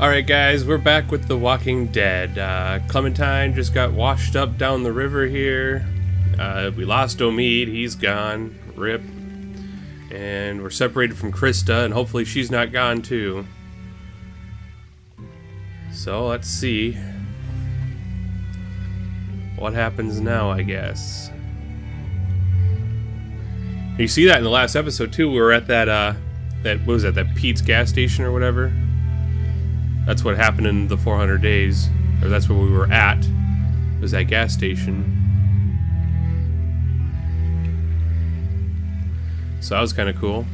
Alright guys, we're back with The Walking Dead. Uh, Clementine just got washed up down the river here. Uh, we lost Omid, he's gone. Rip. And we're separated from Christa, and hopefully she's not gone too. So let's see. What happens now, I guess. You see that in the last episode too, we were at that, uh, that, what was that, that Pete's gas station or whatever? That's what happened in the 400 days. Or that's where we were at. Was that gas station. So that was kind of cool.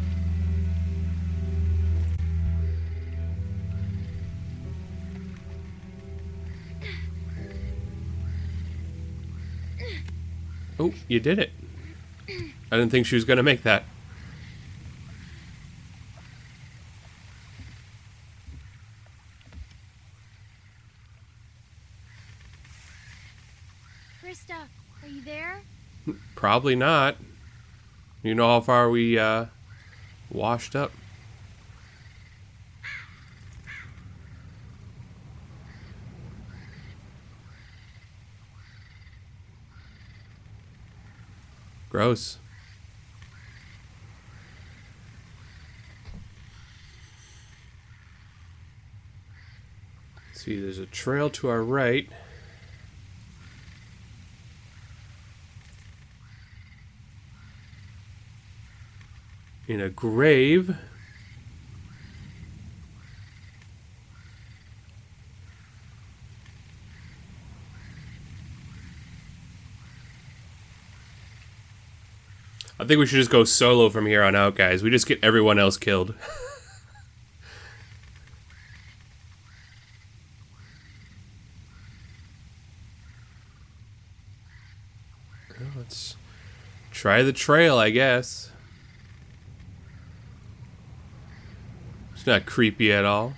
Oh, you did it. I didn't think she was going to make that. Christa, are you there? Probably not. You know how far we uh, washed up? Gross. See, there's a trail to our right. In a grave. I think we should just go solo from here on out, guys. We just get everyone else killed. Let's try the trail, I guess. It's not creepy at all.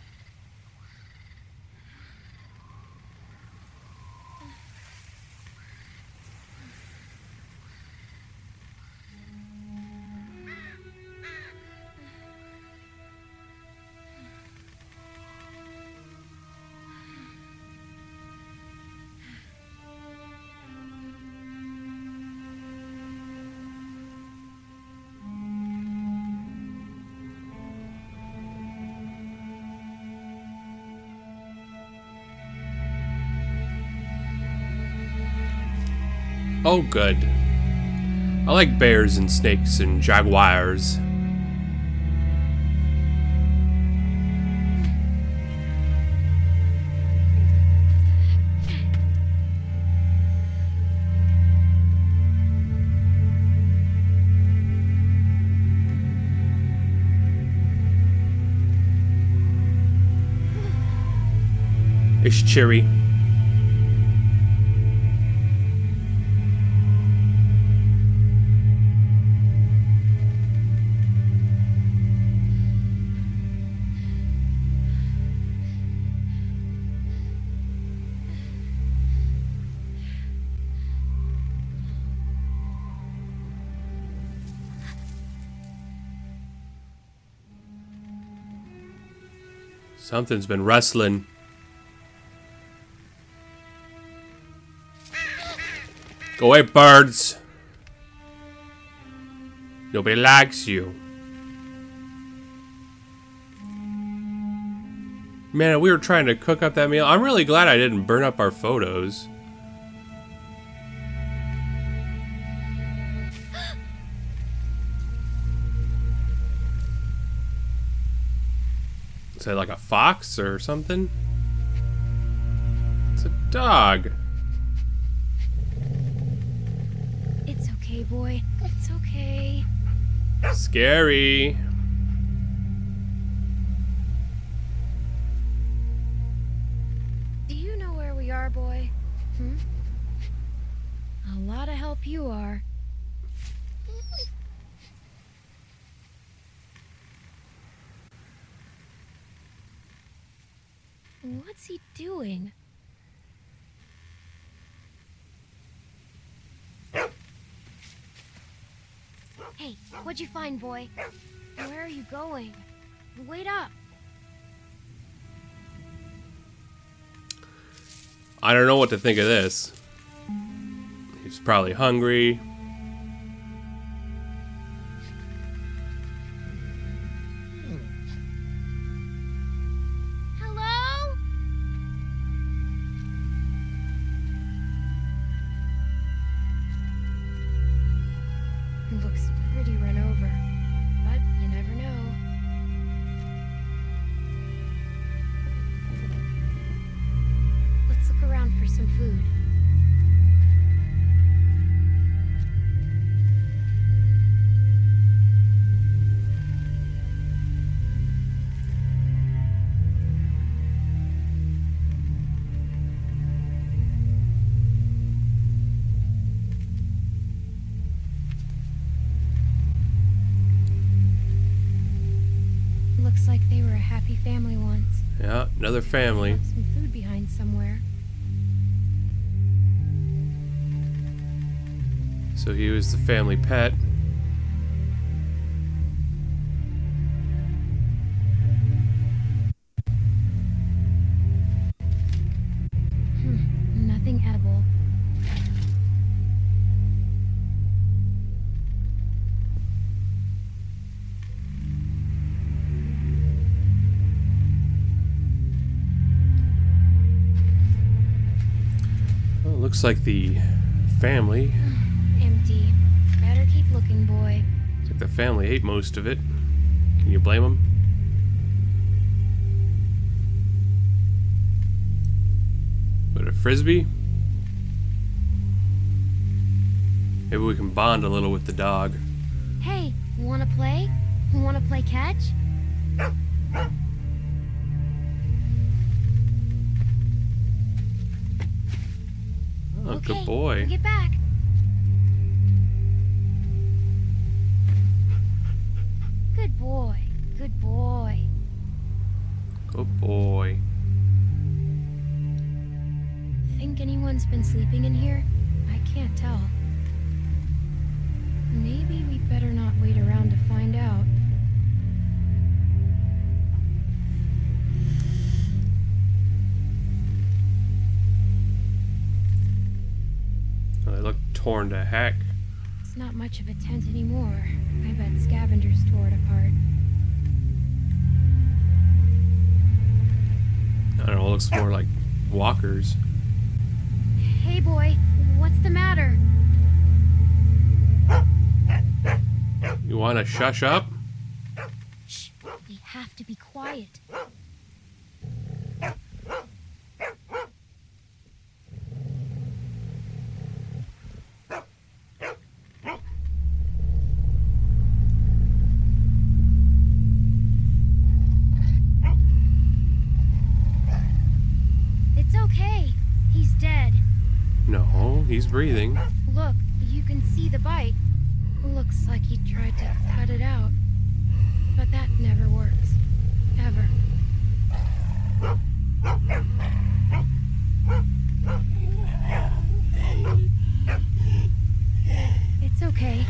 Oh, good. I like bears and snakes and jaguars. It's cheery. Something's been rustling. Go away, birds. Nobody likes you. Man, we were trying to cook up that meal. I'm really glad I didn't burn up our photos. That like a fox or something? It's a dog. It's okay, boy. It's okay. Scary. Do you know where we are, boy? Hmm? A lot of help you are. What's he doing? Hey, what'd you find, boy? Where are you going? Wait up! I don't know what to think of this. He's probably hungry. Another family. Some food behind somewhere. So he was the family pet. Looks like the family. Empty. Better keep looking, boy. Looks like the family ate most of it. Can you blame them? But a frisbee? Maybe we can bond a little with the dog. Hey, wanna play? Wanna play catch? Good boy. Get back. Good boy. Good boy. Good boy. Think anyone's been sleeping in here? I can't tell. Maybe we better not wait around to find out. Torn to heck. It's not much of a tent anymore. I bet scavengers tore it apart. I don't know, it looks more like walkers. Hey, boy, what's the matter? You want to shush up? Shh, we have to be quiet. It's okay. He's dead. No, he's breathing. Look, you can see the bite. Looks like he tried to cut it out. But that never works. Ever. It's okay.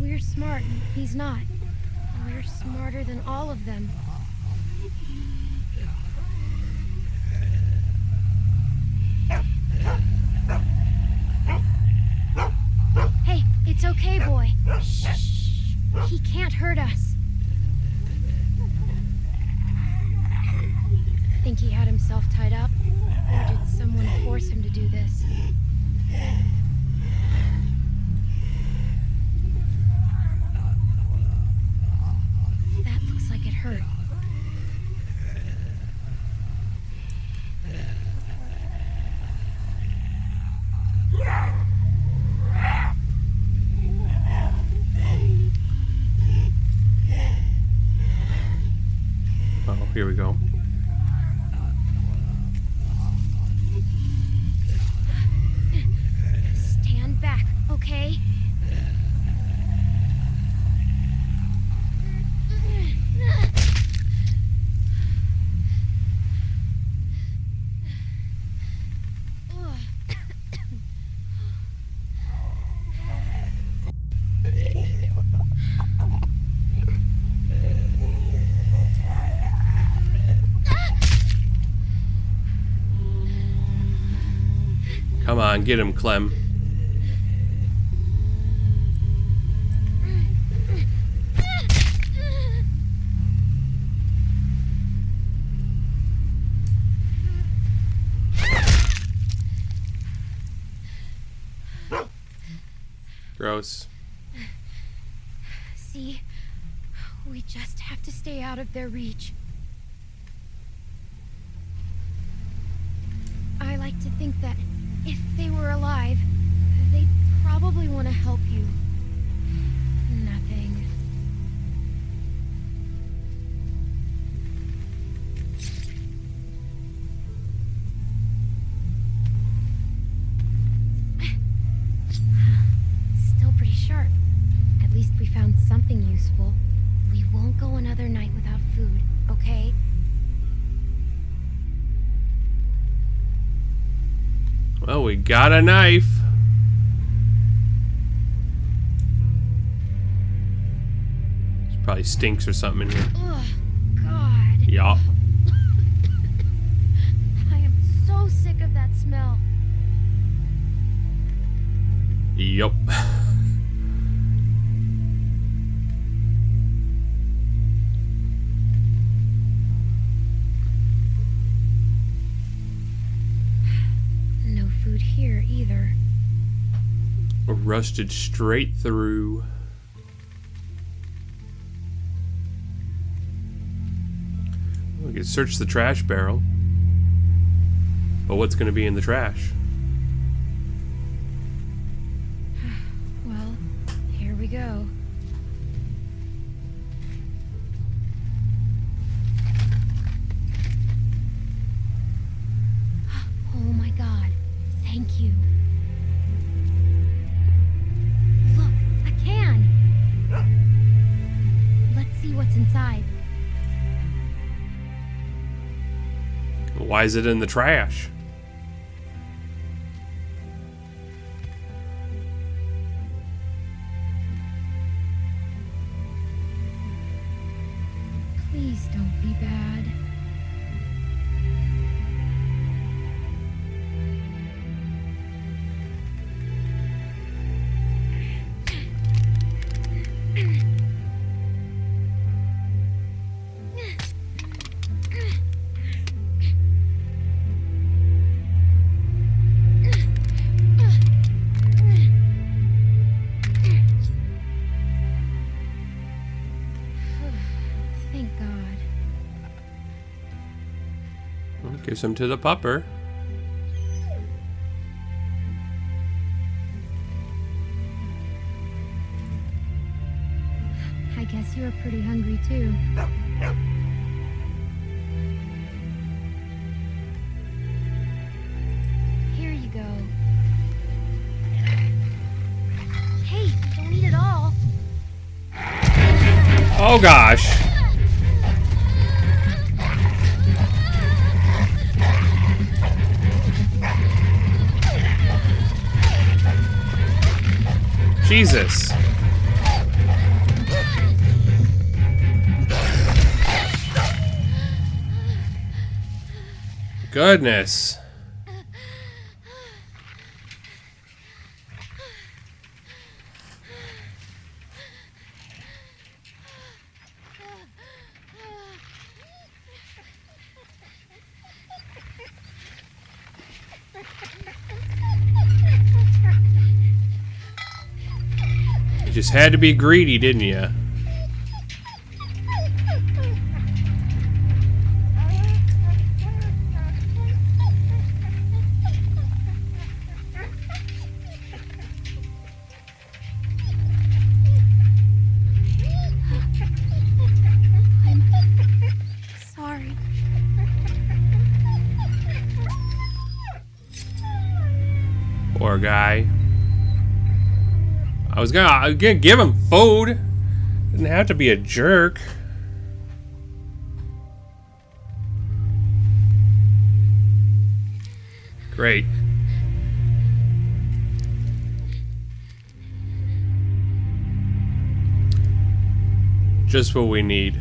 We're smart. and He's not. We're smarter than all of them. Hey, it's okay, boy. Shh. He can't hurt us. Get him, Clem. Gross. See? We just have to stay out of their reach. I like to think that if they were alive, they'd probably want to help you. Nothing. Got a knife. This probably stinks or something in here. Ugh, God. Yup. I am so sick of that smell. Yup. Rusted straight through. We could search the trash barrel. But what's going to be in the trash? Well, here we go. Why is it in the trash? Some to the pupper. I guess you're pretty hungry too. Here you go. Hey, don't eat it all. Oh gosh. Jesus. Goodness. You just had to be greedy, didn't you? I'm sorry. Poor guy. I was gonna, I was gonna give him food. Didn't have to be a jerk. Great. Just what we need.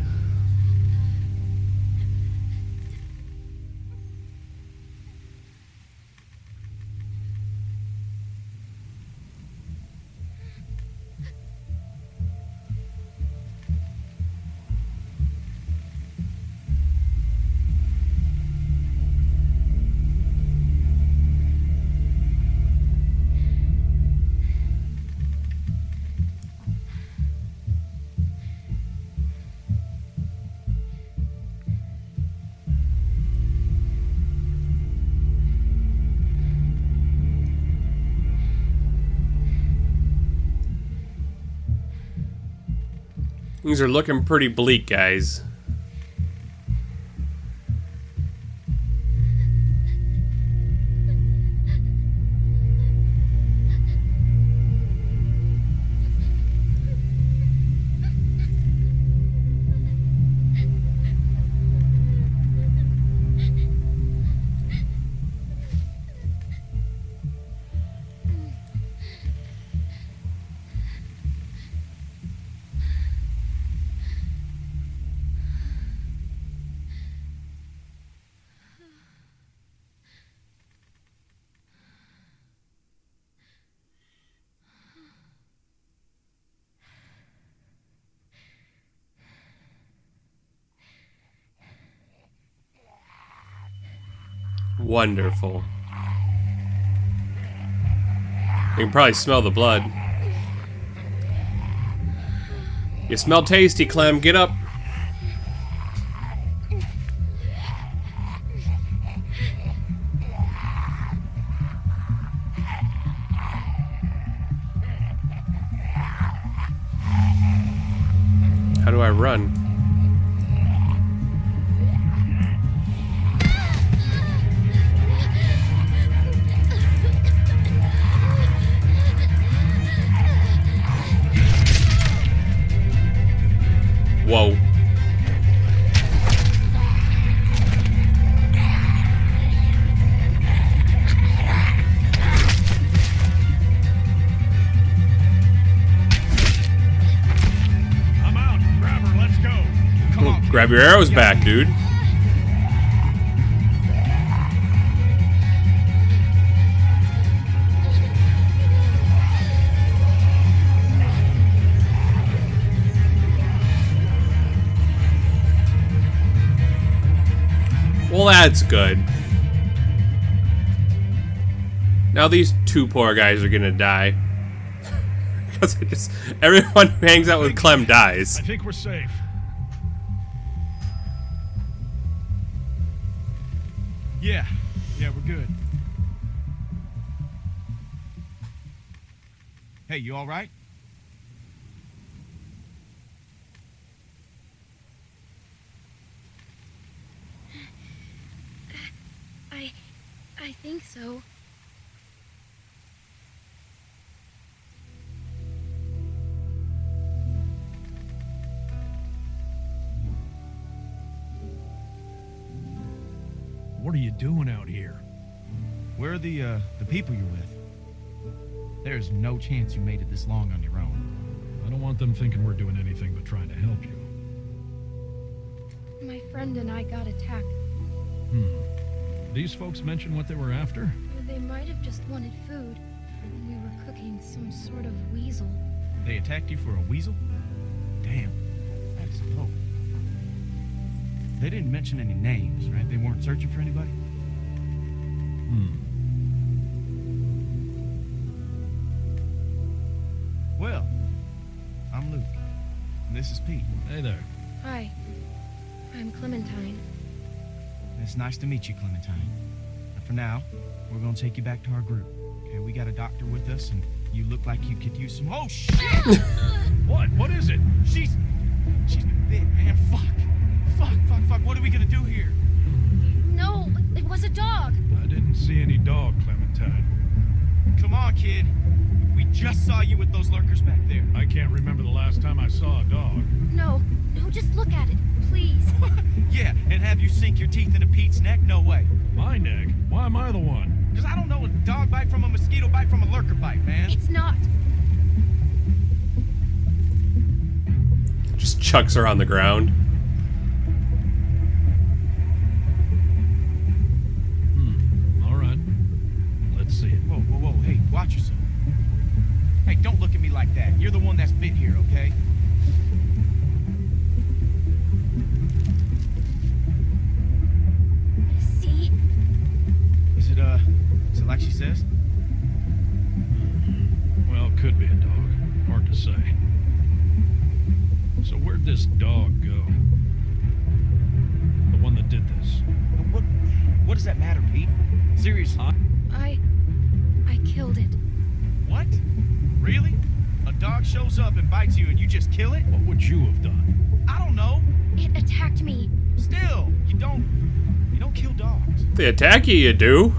Things are looking pretty bleak, guys. Wonderful. You can probably smell the blood. You smell tasty, Clem. Get up. Dude. Well, that's good. Now these two poor guys are gonna die. Because just everyone who hangs out with Clem dies. I think we're safe. Yeah. Yeah, we're good. Hey, you all right? I. I think so. Are you doing out here? Where are the uh, the people you're with? There's no chance you made it this long on your own. I don't want them thinking we're doing anything but trying to help you. My friend and I got attacked. Hmm. These folks mention what they were after? They might have just wanted food. We were cooking some sort of weasel. They attacked you for a weasel? Damn, that's low. They didn't mention any names, right? They weren't searching for anybody? Hmm. Well, I'm Luke. And this is Pete. Hey there. Hi. I'm Clementine. It's nice to meet you, Clementine. And for now, we're gonna take you back to our group. Okay, we got a doctor with us, and you look like you could use some. Oh shit! What? What is it? she's she's been bit, man. Fuck, fuck, fuck, fuck. What are we gonna do here? No, it was a dog. I didn't see any dog, Clementine. Come on, kid. We just saw you with those lurkers back there. I can't remember the last time I saw a dog. No, no, just look at it, please. yeah, and have you sink your teeth into Pete's neck? No way. My neck? Why am I the one? Because I don't know a dog bite from a mosquito bite from a lurker bite, man. It's not. Just chucks her on the ground. Watch yourself. Hey, don't look at me like that. You're the one that's bit here, okay? Dog shows up and bites you and you just kill it? What would you have done? I don't know. It attacked me. Still, you don't you don't kill dogs. If they attack you, you do.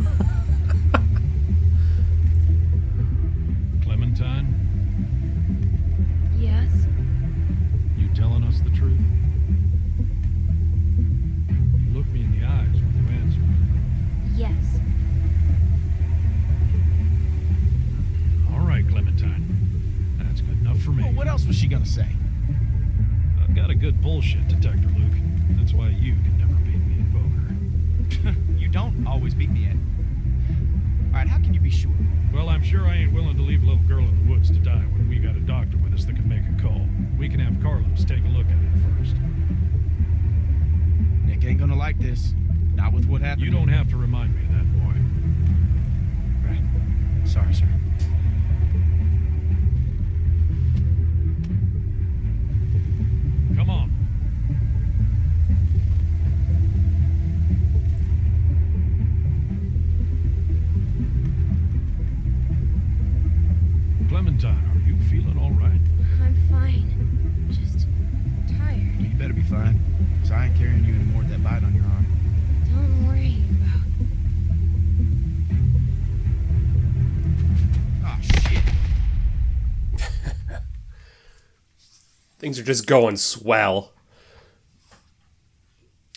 Always beat me at it. Alright, how can you be sure? Well, I'm sure I ain't willing to leave a little girl in the woods to die when we got a doctor with us that can make a call. We can have Carlos take a look at it first. Nick ain't gonna like this. Not with what happened. You don't have to remind me of that, Things are just going swell.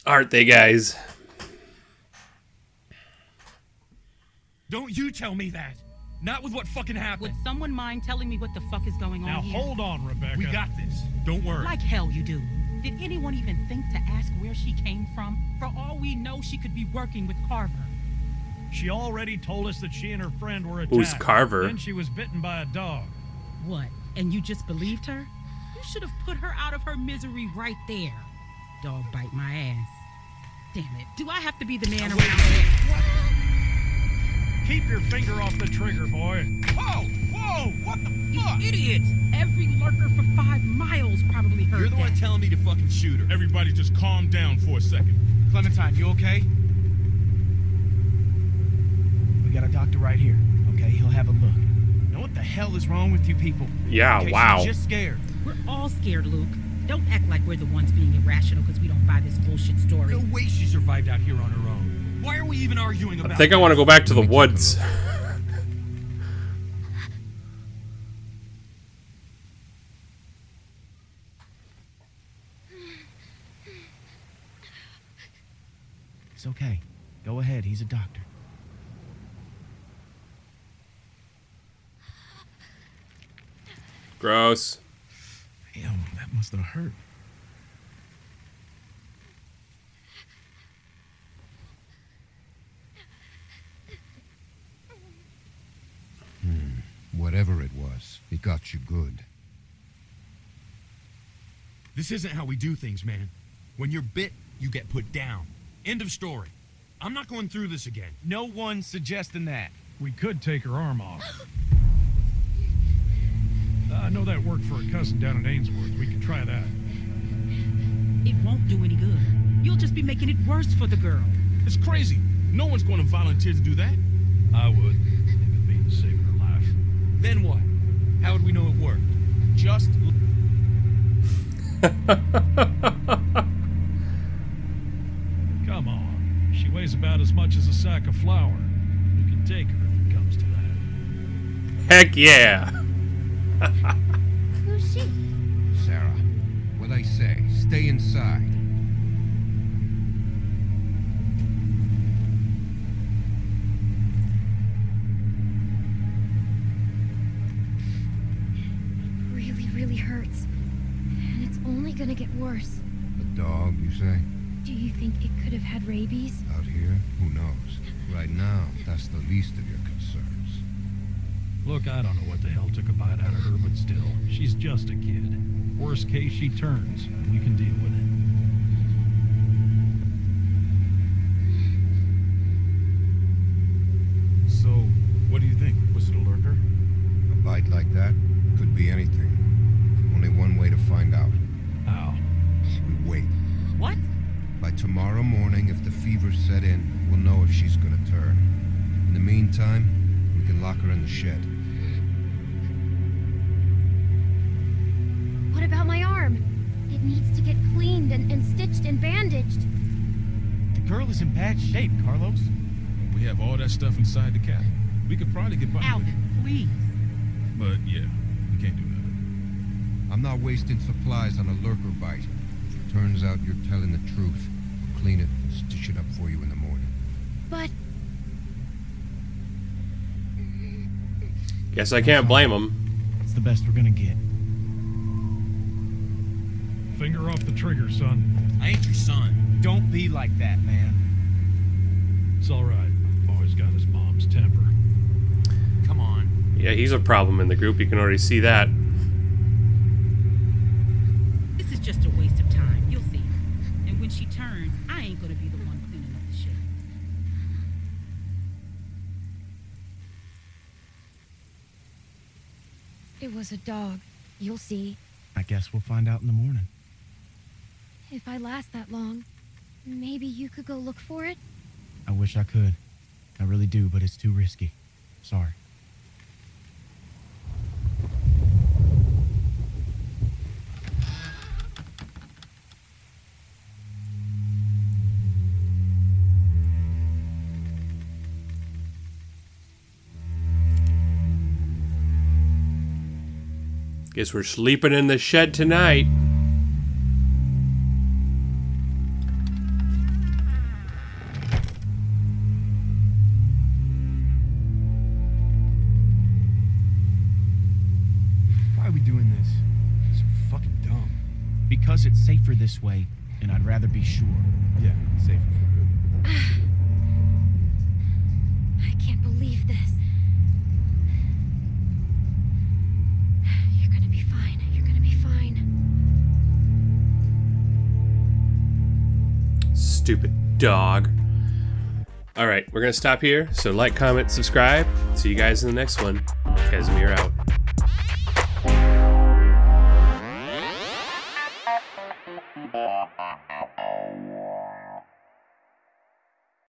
Aren't they, guys? Don't you tell me that. Not with what fucking happened. Would someone mind telling me what the fuck is going on Now here? hold on, Rebecca. We got this. Don't worry. Like hell you do. Did anyone even think to ask where she came from? For all we know, she could be working with Carver. She already told us that she and her friend were attacked. Who's Carver? Then she was bitten by a dog. What? And you just believed her? You should have put her out of her misery right there. Dog bite my ass. Damn it. Do I have to be the man around here? Keep your finger off the trigger, boy. Whoa! Whoa! What the You fuck? idiot! Every lurker for five miles probably heard You're the that. one telling me to fucking shoot her. Everybody just calm down for a second. Clementine, you okay? We got a doctor right here. Okay, he'll have a look. Now what the hell is wrong with you people? Yeah, Okay, wow. She's just scared. We're all scared, Luke. Don't act like we're the ones being irrational because we don't buy this bullshit story. No way she survived out here on her own. Why are we even arguing about I think I want to go back to the woods. It's okay. Go ahead, he's a doctor. Gross. Damn, that must have hurt. Hmm. Whatever it was, it got you good. This isn't how we do things, man. When you're bit, you get put down. End of story. I'm not going through this again. No one's suggesting that. We could take her arm off. I know that worked for a cousin down in Ainsworth. We could try that. It won't do any good. You'll just be making it worse for the girl. It's crazy. No one's going to volunteer to do that. I would, if it means saving her life. Then what? How would we know it worked? Just Come on. She weighs about as much as a sack of flour. We can take her if it comes to that. Heck yeah. Who's she? Sarah, what I say, stay inside. Really, really hurts. And it's only gonna get worse. A dog, you say? Do you think it could have had rabies? Out here? Who knows? Right now, that's the least of your. Look, I don't know what the hell took a bite out of her, but still, she's just a kid. Worst case, she turns, and we can deal with it. So, what do you think? Was it a lurker? A bite like that could be anything. Only one way to find out. How? We wait. What? By tomorrow morning, if the fever set in, we'll know if she's gonna turn. In the meantime, we can lock her in the shed. It needs to get cleaned and, and stitched and bandaged. The girl is in bad shape, Carlos. We have all that stuff inside the cabin. We could probably get by with it. Alvin, please. But yeah, we can't do that. I'm not wasting supplies on a lurker bite. Turns out you're telling the truth. I'll clean it and stitch it up for you in the morning. But Guess I can't blame him. It's the best we're gonna get. Finger off the trigger, son. I ain't your son. Don't be like that, man. It's all right. Boy's got his mom's temper. Come on. Yeah, he's a problem in the group. You can already see that. This is just a waste of time. You'll see. And when she turns, I ain't gonna be the one cleaning up the shit. it was a dog. You'll see. I guess we'll find out in the morning. If I last that long, maybe you could go look for it? I wish I could. I really do, but it's too risky. Sorry. Guess we're sleeping in the shed tonight. This way, and I'd rather be sure. Yeah, safer for who? I can't believe this. You're gonna be fine. You're gonna be fine. Stupid dog. All right, we're going to stop here. So, like, comment, subscribe. See you guys in the next one. Kezmir out.